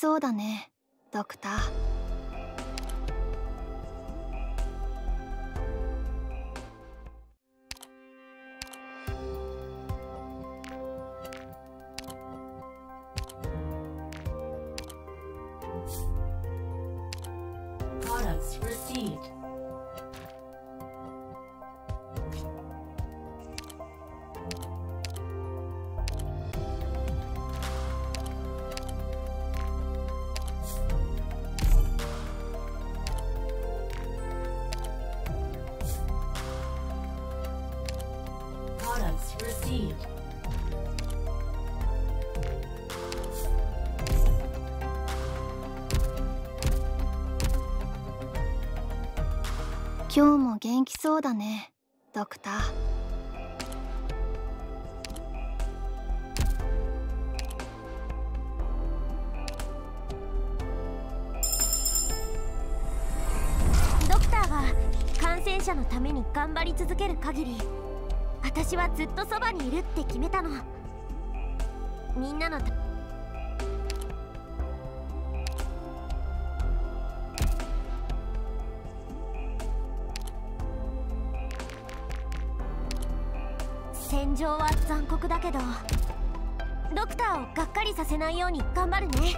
そうだね。ドクター。今日も元気そうだねドクター。ドクターが感染者のために頑張り続ける限り私はずっとそばにいるって決めたの。みんなのた戦場は残酷だけどドクターをがっかりさせないように頑張るね。